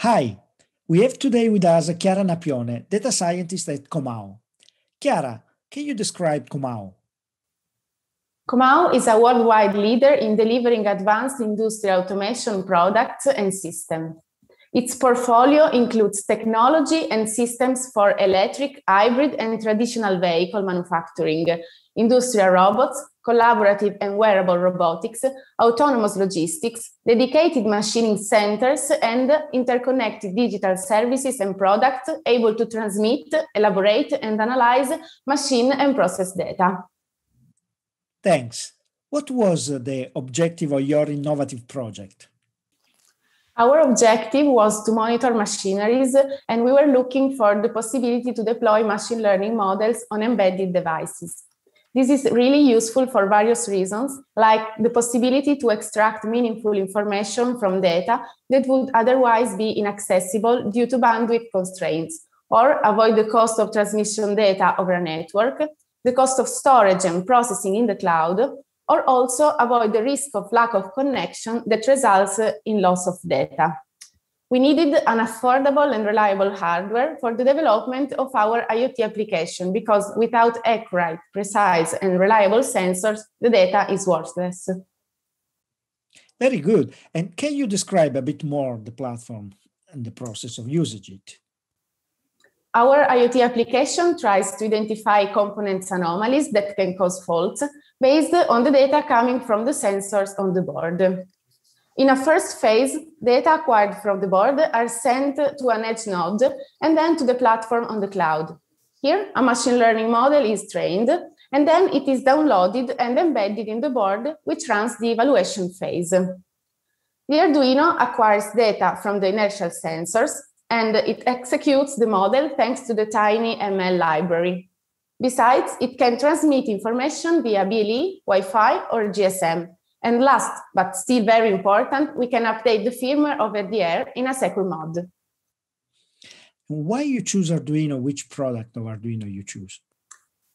Hi, we have today with us Chiara Napione, data scientist at Comau. Chiara, can you describe Comau? Comau is a worldwide leader in delivering advanced industrial automation products and systems. Its portfolio includes technology and systems for electric, hybrid, and traditional vehicle manufacturing, industrial robots, collaborative and wearable robotics, autonomous logistics, dedicated machining centers, and interconnected digital services and products able to transmit, elaborate, and analyze machine and process data. Thanks. What was the objective of your innovative project? Our objective was to monitor machineries, and we were looking for the possibility to deploy machine learning models on embedded devices. This is really useful for various reasons, like the possibility to extract meaningful information from data that would otherwise be inaccessible due to bandwidth constraints, or avoid the cost of transmission data over a network, the cost of storage and processing in the cloud, or also avoid the risk of lack of connection that results in loss of data. We needed an affordable and reliable hardware for the development of our IoT application because without accurate, precise, and reliable sensors, the data is worthless. Very good. And can you describe a bit more the platform and the process of using it? Our IoT application tries to identify components anomalies that can cause faults based on the data coming from the sensors on the board. In a first phase, data acquired from the board are sent to an edge node and then to the platform on the cloud. Here, a machine learning model is trained, and then it is downloaded and embedded in the board, which runs the evaluation phase. The Arduino acquires data from the inertial sensors, and it executes the model thanks to the tiny ML library. Besides, it can transmit information via BLE, Wi-Fi, or GSM, and last, but still very important, we can update the firmware over the air in a secure mode. Why you choose Arduino? Which product of Arduino you choose?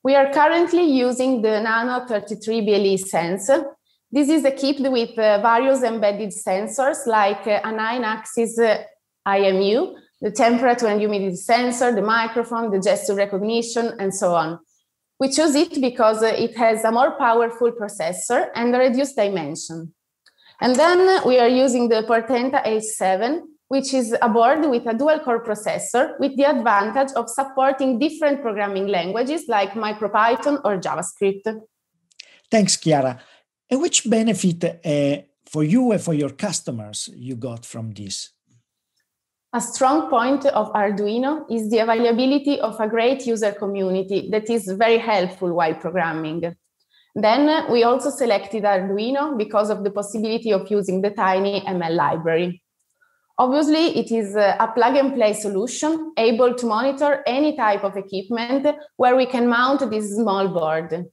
We are currently using the Nano 33 BLE sensor. This is equipped with uh, various embedded sensors like uh, a nine-axis uh, IMU, the temperature and humidity sensor, the microphone, the gesture recognition, and so on. We choose it because uh, it has a more powerful processor and a reduced dimension. And then we are using the Portenta H7, which is a board with a dual core processor with the advantage of supporting different programming languages like MicroPython or JavaScript. Thanks, Chiara. And which benefit uh, for you and for your customers you got from this? A strong point of Arduino is the availability of a great user community that is very helpful while programming. Then we also selected Arduino because of the possibility of using the tiny ML library. Obviously, it is a plug and play solution able to monitor any type of equipment where we can mount this small board.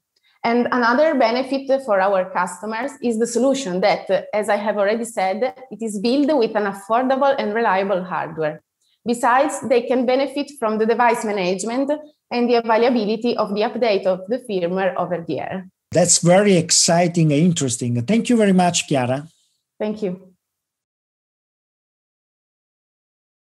And another benefit for our customers is the solution that, as I have already said, it is built with an affordable and reliable hardware. Besides, they can benefit from the device management and the availability of the update of the firmware over the air. That's very exciting and interesting. Thank you very much, Chiara. Thank you.